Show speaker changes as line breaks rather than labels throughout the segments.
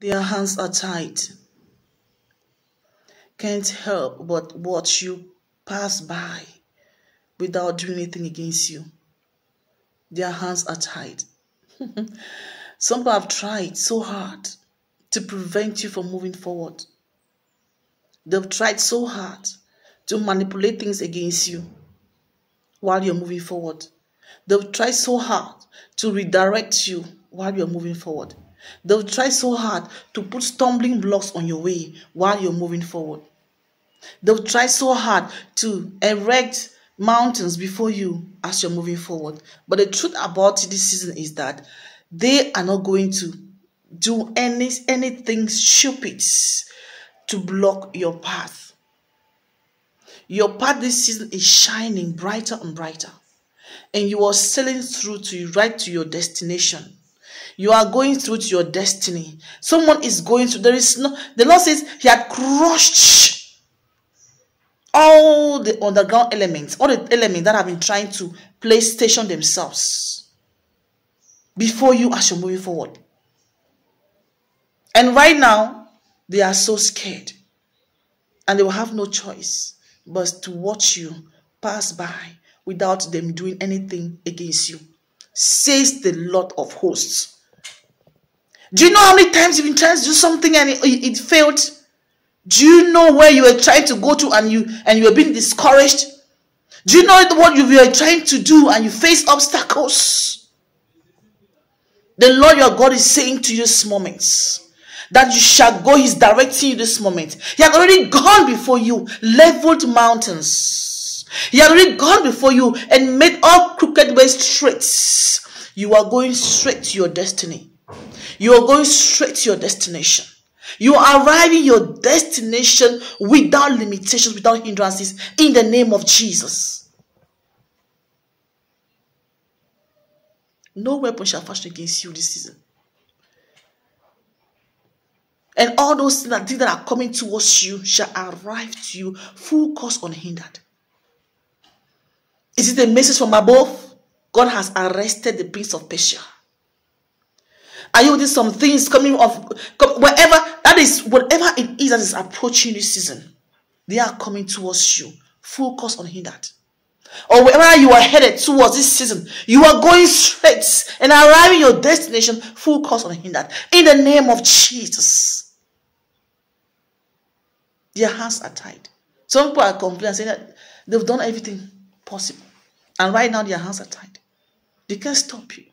Their hands are tied. Can't help but watch you pass by without doing anything against you. Their hands are tied. Some people have tried so hard to prevent you from moving forward. They've tried so hard to manipulate things against you while you're moving forward. They've tried so hard to redirect you while you're moving forward. They'll try so hard to put stumbling blocks on your way while you're moving forward. They'll try so hard to erect mountains before you as you're moving forward. But the truth about this season is that they are not going to do any anything stupid to block your path. Your path this season is shining brighter and brighter, and you are sailing through to right to your destination. You are going through to your destiny. Someone is going through. There is no. The Lord says He had crushed all the underground elements, all the elements that have been trying to place station themselves before you as you're moving forward. And right now, they are so scared, and they will have no choice but to watch you pass by without them doing anything against you. Says the Lord of hosts. Do you know how many times you've been trying to do something and it, it, failed? Do you know where you were trying to go to and you and you were being discouraged? Do you know what you were trying to do and you face obstacles? The Lord your God is saying to you this moment that you shall go. He's directing you this moment. He had already gone before you, leveled mountains. He had already gone before you and made all crooked ways straight. You are going straight to your destiny. You are going straight to your destination. You are arriving your destination without limitations, without hindrances, in the name of Jesus. No weapon shall fashion against you this season. And all those things that, things that are coming towards you shall arrive to you full course unhindered. Is it a message from above? God has arrested the prince of Persia. Are you with some things coming off? Whatever that is, whatever it is that is approaching this season, they are coming towards you. Focus on that. Or wherever you are headed towards this season, you are going straight and arriving your destination. Focus on that. In the name of Jesus. Their hands are tied. Some people are complaining saying that they've done everything possible. And right now their hands are tied. They can't stop you.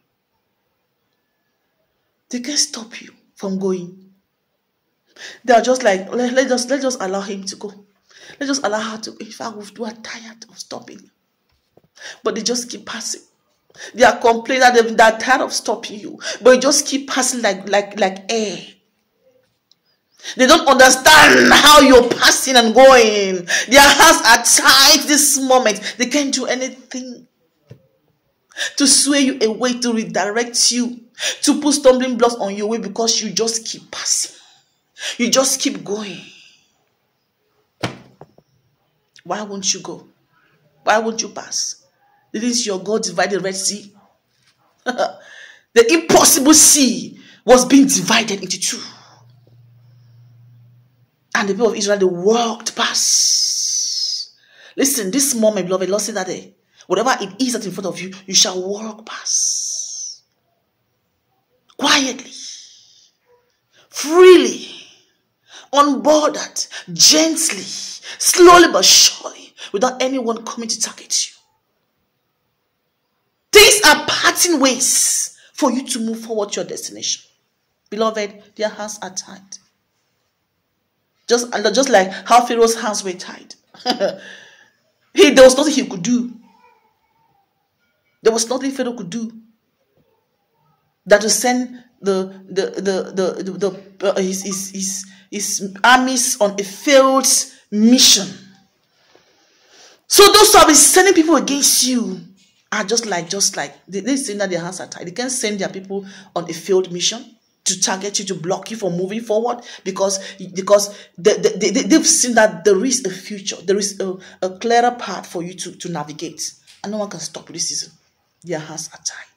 They can't stop you from going. They are just like, let, let us let just allow him to go. Let us allow her to. go. In fact, we are tired of stopping. But they just keep passing. They are complaining that they're tired of stopping you. But you just keep passing like like like air. They don't understand how you're passing and going. Their hands are tied this moment. They can't do anything to sway you away, to redirect you, to put stumbling blocks on your way because you just keep passing. You just keep going. Why won't you go? Why won't you pass? Didn't your God divide the Red Sea? the impossible sea was being divided into two. And the people of Israel, they walked past. Listen, this moment, beloved, Lord said that day, whatever it is that's in front of you, you shall walk past quietly, freely, unbordered, gently, slowly but surely, without anyone coming to target you. These are parting ways for you to move forward to your destination. Beloved, their hands are tied. Just, just like how Pharaoh's hands were tied. he, there was nothing he could do. There was nothing Pharaoh could do that to send the the the the, the, uh, his, his, his, his armies on a failed mission. So those who have been sending people against you are just like just like they, they saying that their hands are tied. They can't send their people on a failed mission to target you to block you from moving forward because because they, they, they, they've seen that there is a future there is a, a clearer path for you to, to navigate and no one can stop you this season their hands are tied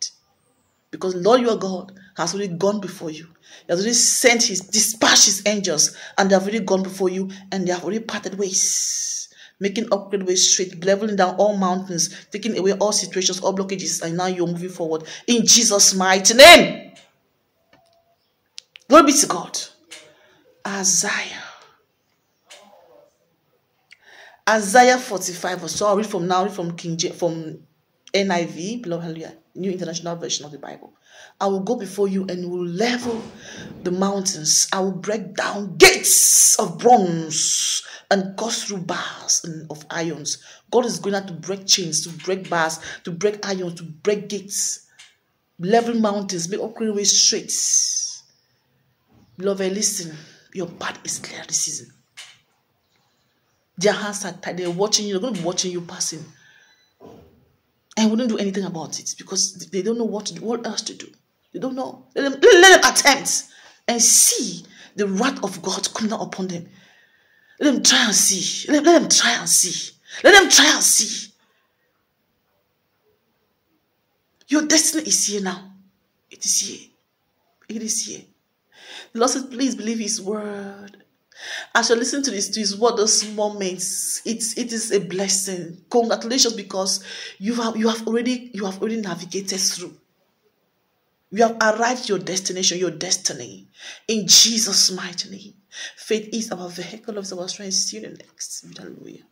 Because Lord your God has already gone before you. He has already sent his dispatched his angels, and they have already gone before you, and they have already parted ways, making upgrade ways straight, leveling down all mountains, taking away all situations, all blockages, and now you're moving forward in Jesus' mighty name. Glory be to God. Isaiah. Isaiah 45 so I'll read from now, read from King J- from NIV, hallelujah, New International Version of the Bible. I will go before you and will level the mountains. I will break down gates of bronze and cause through bars of irons. God is going to break chains, to break bars, to break irons, to break gates, level mountains, make upgrade ways straight. Beloved, listen, your path is clear this season. Their hands are tied. They're watching you. They're going to be watching you passing. And wouldn't do anything about it because they don't know what do, what else to do. They don't know. Let them, let them attempt and see the wrath of God coming down upon them. Let them try and see. Let, let them try and see. Let them try and see. Your destiny is here now. It is here. It is here. The Lord says, please believe His word. As you listen to this, to his word, those moments, it's it is a blessing. Congratulations, because you have you have already you have already navigated through. You have arrived your destination, your destiny. In Jesus' mighty name. Faith is our vehicle of our strength. See you next. Hallelujah.